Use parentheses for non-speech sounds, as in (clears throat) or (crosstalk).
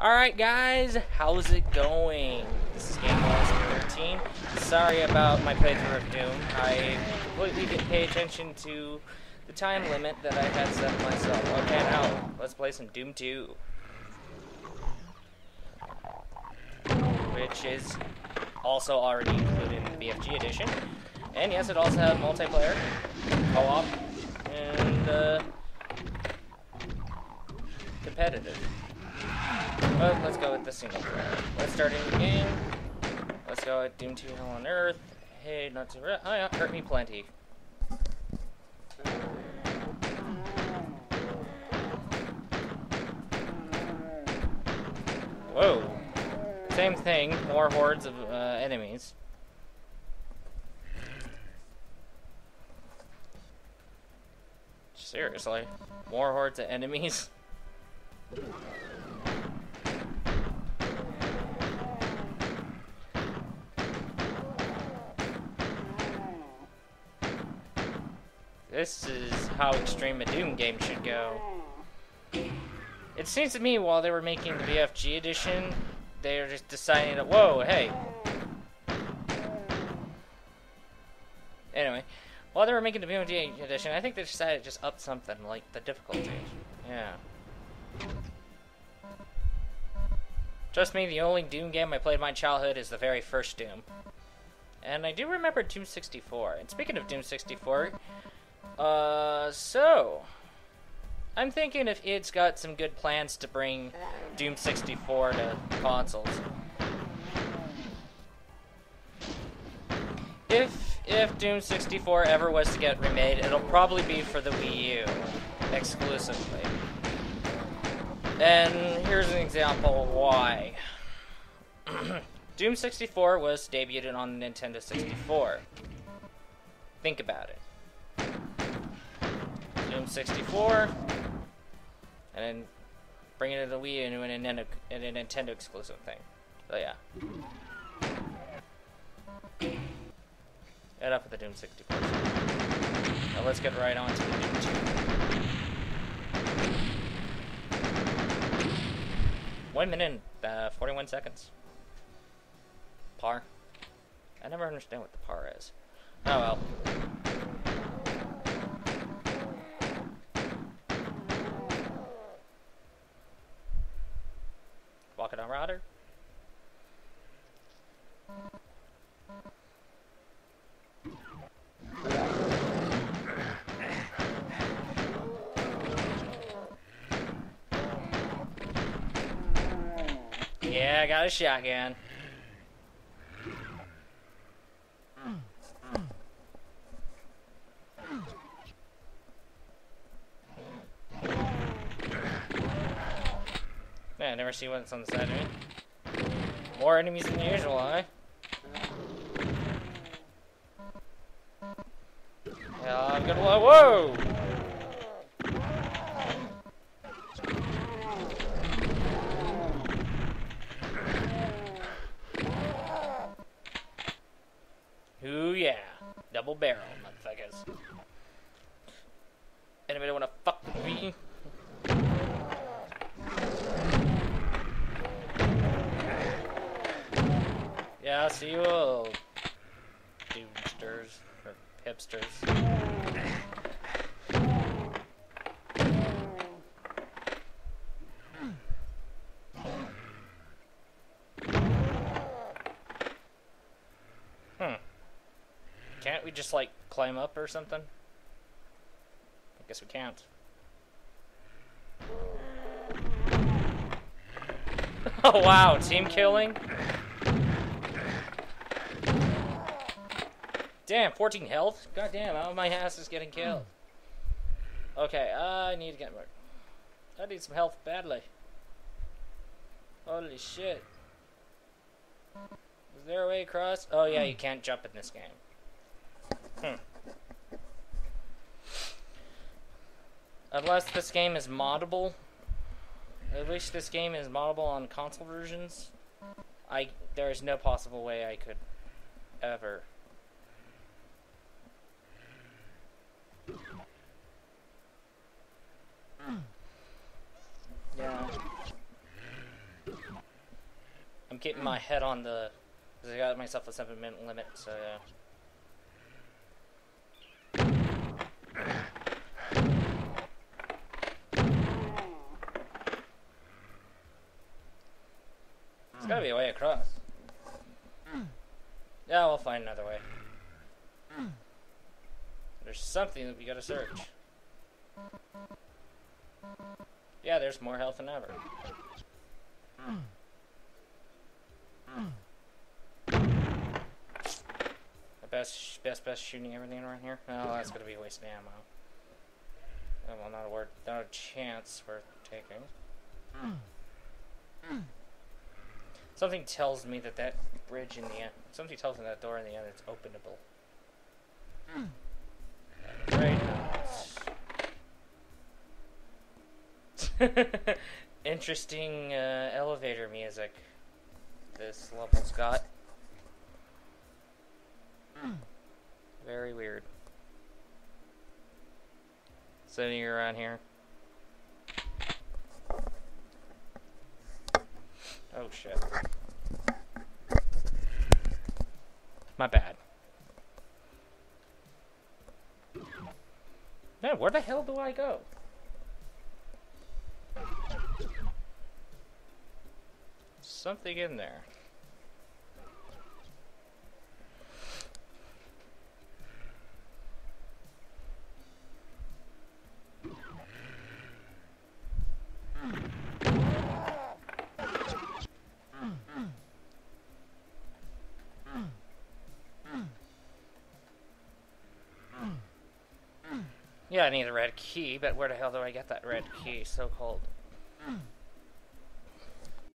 Alright guys, how's it going? This is Game Lost 13. Sorry about my playthrough of Doom. I completely didn't pay attention to the time limit that I had set myself. Okay, now, let's play some Doom 2. Which is also already included in the BFG edition. And yes, it also has multiplayer, co-op, and uh, competitive. But let's go with the single player. Let's start in the game. Let's go with Doom 2 Hell on Earth. Hey, not too Oh yeah, hurt me plenty. Whoa. Same thing, more hordes of uh, enemies. Seriously, more hordes of enemies? (laughs) This is how Extreme a Doom game should go. It seems to me while they were making the BFG edition, they were just deciding whoa, hey. Anyway, while they were making the BFG edition, I think they decided to just up something, like the difficulty. Yeah. Trust me, the only Doom game I played in my childhood is the very first Doom. And I do remember Doom 64. And speaking of Doom 64, uh, so... I'm thinking if id's got some good plans to bring Doom 64 to consoles. If if Doom 64 ever was to get remade, it'll probably be for the Wii U exclusively. And here's an example why. (clears throat) Doom 64 was debuted on the Nintendo 64. Think about it. Doom 64, and then bring it to the Wii into a Nintendo, a Nintendo exclusive thing. So yeah. Up with the Doom 64. Now let's get right on to the Doom 2. One minute and uh, 41 seconds. Par. I never understand what the par is. Oh well. Router. Yeah, I got a shotgun. Never see what's on the side of me. More enemies than usual, huh? Yeah, I'm gonna. Whoa! Ooh yeah, double barrel, You all, doomsters, or hipsters. Hmm. Can't we just, like, climb up or something? I guess we can't. (laughs) oh wow, team killing? Damn, 14 health? God damn, how my ass is getting killed. Okay, I need to get more. I need some health badly. Holy shit. Is there a way across? Oh yeah, you can't jump in this game. Hmm. Unless this game is moddable. At least this game is moddable on console versions. I there is no possible way I could ever Yeah. I'm keeping my head on the. Cause I got myself a seven minute limit, so yeah. There's gotta be a way across. Yeah, we'll find another way. There's something that we gotta search. Yeah, there's more health than ever. The best, best, best shooting everything around here. Oh, that's gonna be a waste of ammo. Oh, well, not a word, not a chance worth taking. Something tells me that that bridge in the end, something tells me that door in the end is openable. Right. (laughs) Interesting uh, elevator music. This level's got. Very weird. Sitting around here. Oh shit. My bad. Man, where the hell do I go? Something in there. Yeah, I need a red key, but where the hell do I get that red key? So cold.